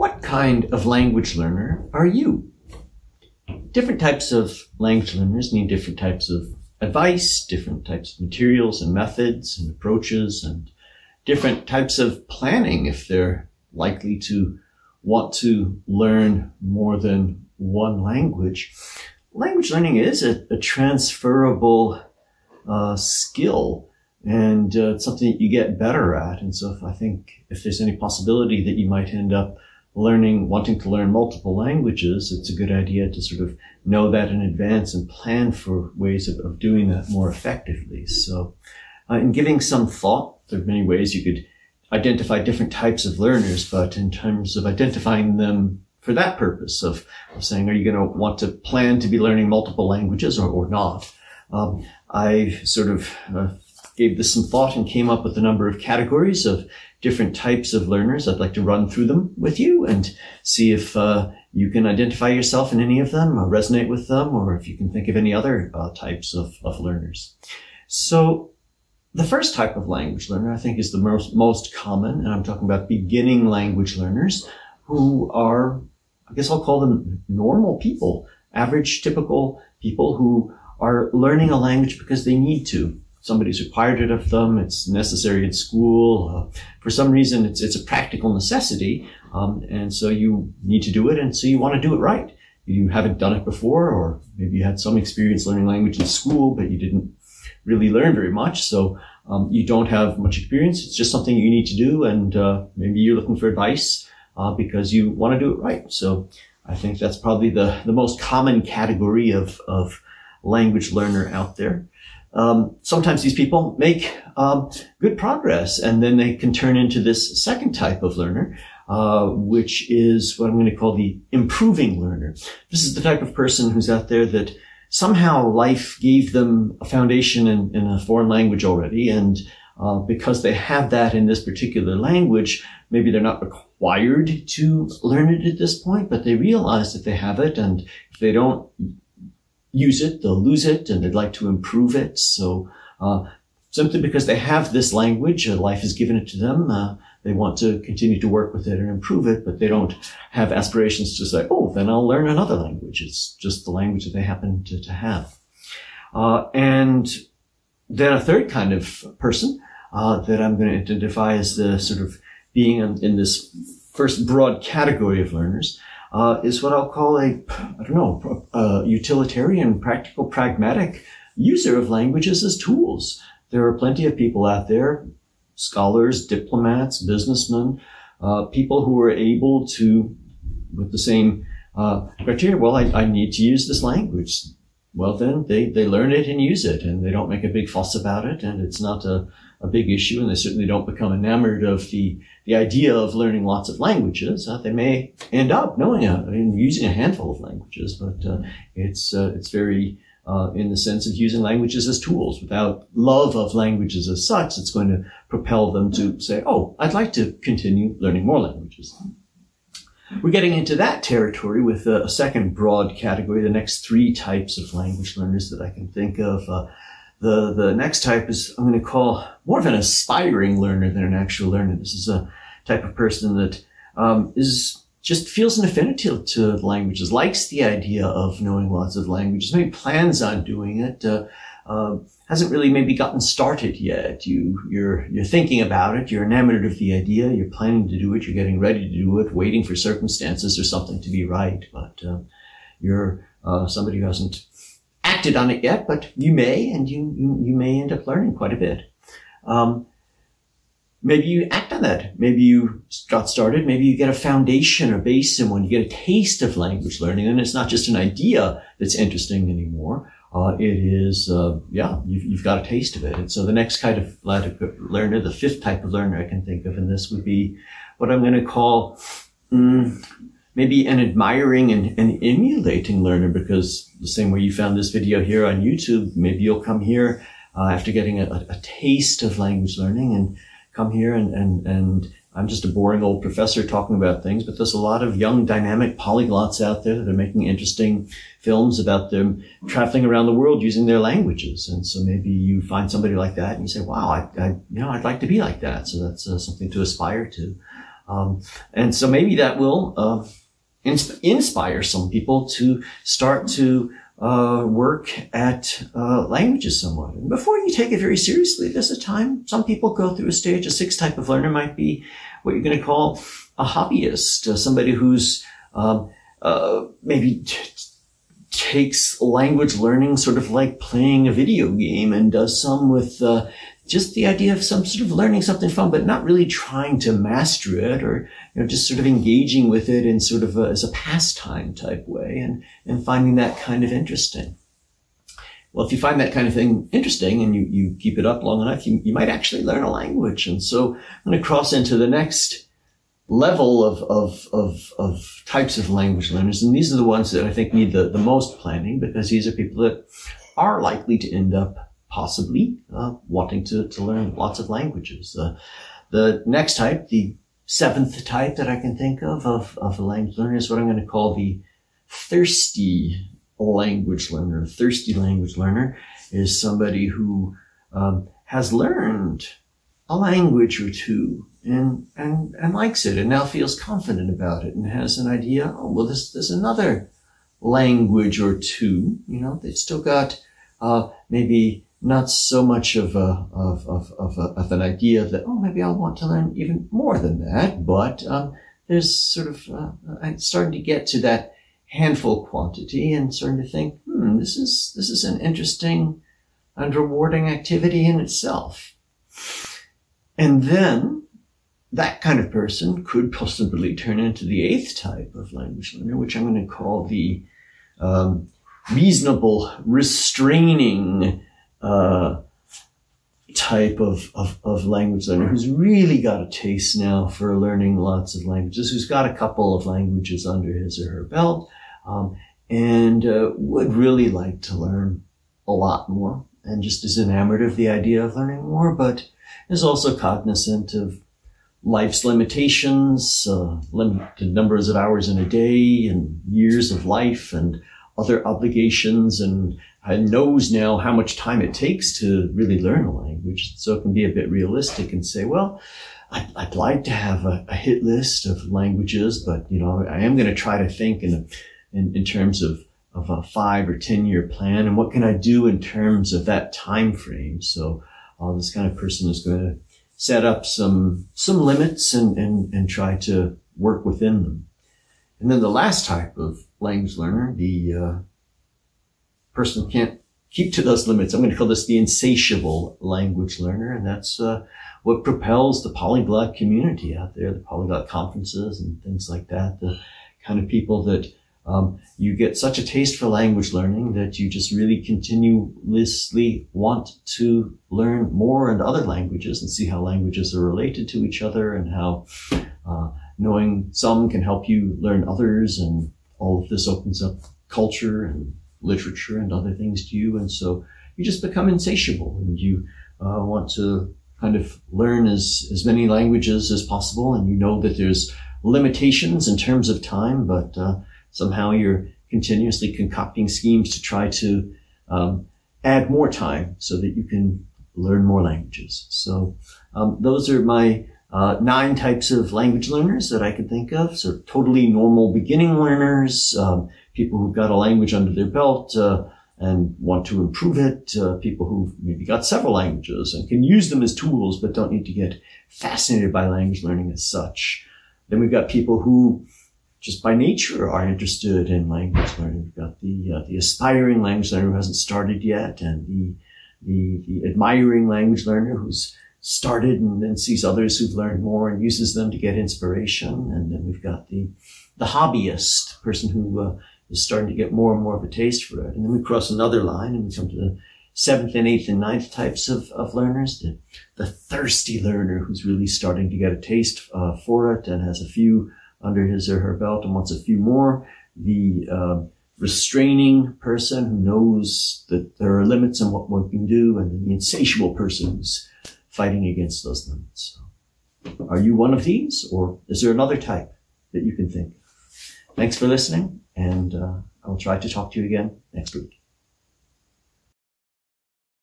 What kind of language learner are you? Different types of language learners need different types of advice, different types of materials and methods and approaches, and different types of planning if they're likely to want to learn more than one language. Language learning is a, a transferable uh, skill and uh, it's something that you get better at. And so I think if there's any possibility that you might end up learning, wanting to learn multiple languages, it's a good idea to sort of know that in advance and plan for ways of, of doing that more effectively. So uh, in giving some thought, there are many ways you could identify different types of learners, but in terms of identifying them for that purpose of, of saying, are you going to want to plan to be learning multiple languages or, or not? Um, I sort of uh, gave this some thought and came up with a number of categories of different types of learners. I'd like to run through them with you and see if uh, you can identify yourself in any of them resonate with them, or if you can think of any other uh, types of, of learners. So the first type of language learner, I think, is the most, most common, and I'm talking about beginning language learners who are, I guess I'll call them normal people, average, typical people who are learning a language because they need to somebody's required it of them. It's necessary in school. Uh, for some reason, it's, it's a practical necessity. Um, and so you need to do it. And so you want to do it right. You haven't done it before, or maybe you had some experience learning language in school, but you didn't really learn very much. So um, you don't have much experience. It's just something you need to do. And uh, maybe you're looking for advice uh, because you want to do it right. So I think that's probably the, the most common category of, of language learner out there um, sometimes these people make um, good progress and then they can turn into this second type of learner, uh, which is what I'm going to call the improving learner. This is the type of person who's out there that somehow life gave them a foundation in, in a foreign language already. And uh, because they have that in this particular language, maybe they're not required to learn it at this point, but they realize that they have it. And if they don't use it, they'll lose it, and they'd like to improve it. So uh, simply because they have this language, uh, life has given it to them, uh, they want to continue to work with it and improve it, but they don't have aspirations to say, oh, then I'll learn another language. It's just the language that they happen to, to have. Uh, and then a third kind of person uh, that I'm going to identify as the sort of being in, in this first broad category of learners uh, is what I'll call a, I don't know, a utilitarian, practical, pragmatic user of languages as tools. There are plenty of people out there, scholars, diplomats, businessmen, uh, people who are able to, with the same uh, criteria, well, I, I need to use this language. Well, then they, they learn it and use it, and they don't make a big fuss about it, and it's not a, a big issue, and they certainly don't become enamored of the the idea of learning lots of languages. Uh, they may end up knowing a, using a handful of languages, but uh, it's uh, it's very uh, in the sense of using languages as tools. Without love of languages as such, it's going to propel them to say, "Oh, I'd like to continue learning more languages." We're getting into that territory with a, second broad category, the next three types of language learners that I can think of. Uh, the, the next type is I'm going to call more of an aspiring learner than an actual learner. This is a type of person that um, is just feels an affinity to languages, likes the idea of knowing lots of languages, maybe plans on doing it, uh, uh, hasn't really maybe gotten started yet. You, you're, you're thinking about it, you're enamored of the idea, you're planning to do it, you're getting ready to do it, waiting for circumstances or something to be right, but uh, you're uh, somebody who hasn't acted on it yet, but you may, and you, you, you may end up learning quite a bit. Um, maybe you act on that. Maybe you got started. Maybe you get a foundation or base and when you get a taste of language learning, and it's not just an idea that's interesting anymore. Uh, it is, uh, yeah, you've, you've, got a taste of it. And so the next kind of learner, the fifth type of learner I can think of in this would be what I'm going to call, mm, maybe an admiring and, and emulating learner because the same way you found this video here on YouTube, maybe you'll come here uh, after getting a, a, taste of language learning and come here and, and, and I'm just a boring old professor talking about things, but there's a lot of young dynamic polyglots out there that are making interesting films about them traveling around the world using their languages. And so maybe you find somebody like that and you say, wow, I, I you know, I'd like to be like that. So that's uh, something to aspire to. Um, and so maybe that will uh, insp- inspire some people to start to uh, work at uh, languages somewhat. And before you take it very seriously, there's a time some people go through a stage. A sixth type of learner might be what you're going to call a hobbyist, uh, somebody who's um, uh, maybe t- takes language learning sort of like playing a video game and does some with uh, just the idea of some sort of learning something fun, but not really trying to master it or, you know, just sort of engaging with it in sort of a, as a pastime type way and, and finding that kind of interesting. Well, if you find that kind of thing interesting and you, you keep it up long enough, you, you might actually learn a language. And so I'm going to cross into the next level of, of, of, of types of language learners. And these are the ones that I think need the, the most planning because these are people that are likely to end up possibly uh, wanting to, to learn lots of languages. Uh, the next type, the seventh type that I can think of of, of a language learner is what I'm going to call the thirsty language learner. A thirsty language learner is somebody who um, has learned a language or two and, and, and likes it and now feels confident about it and has an idea, oh, well, there's, there's another language or two, you know, they've still got, uh, maybe not so much of a, of, of, of, a, of an idea that, oh, maybe I'll want to learn even more than that. But, um, there's sort of, uh, I'm starting to get to that handful quantity and starting to think, hmm, this is, this is an interesting and rewarding activity in itself. And then that kind of person could possibly turn into the eighth type of language learner, which I'm going to call the, um, reasonable, restraining, uh, type of, of, of, language learner who's really got a taste now for learning lots of languages, who's got a couple of languages under his or her belt, um, and uh, would really like to learn a lot more and just is enamored of the idea of learning more, but is also cognizant of life's limitations, uh, limited numbers of hours in a day and years of life and other obligations and knows now how much time it takes to really learn a language. So it can be a bit realistic and say, well, I'd, I'd like to have a, a, hit list of languages, but you know, I am going to try to think in, in, in terms of, of a five or 10 year plan. And what can I do in terms of that time frame? So uh, this kind of person is going to set up some, some limits and, and, and try to work within them. And then the last type of language learner, the, uh, person can't keep to those limits. I'm going to call this the insatiable language learner. And that's uh, what propels the polyglot community out there, the polyglot conferences and things like that. The kind of people that um, you get such a taste for language learning that you just really continuously want to learn more and other languages and see how languages are related to each other and how uh, knowing some can help you learn others. And all of this opens up culture and literature and other things to you. And so you just become insatiable and you uh, want to kind of learn as, as many languages as possible. And you know that there's limitations in terms of time, but uh, somehow you're continuously concocting schemes to try to um, add more time so that you can learn more languages. So um, those are my uh, nine types of language learners that I could think of. So totally normal beginning learners, um, people who've got a language under their belt uh, and want to improve it, uh, people who've maybe got several languages and can use them as tools but don't need to get fascinated by language learning as such. Then we've got people who just by nature are interested in language learning. We've got the uh, the aspiring language learner who hasn't started yet, and the, the the admiring language learner who's started and then sees others who've learned more and uses them to get inspiration. And then we've got the the hobbyist person who uh, is starting to get more and more of a taste for it. And then we cross another line and we come to the seventh and eighth and ninth types of, of learners, the, the thirsty learner who's really starting to get a taste uh, for it and has a few under his or her belt and wants a few more. The uh, restraining person who knows that there are limits on what one can do, and the insatiable person who's fighting against those limits. So, are you one of these, or is there another type that you can think? Thanks for listening and uh, I'll try to talk to you again next week.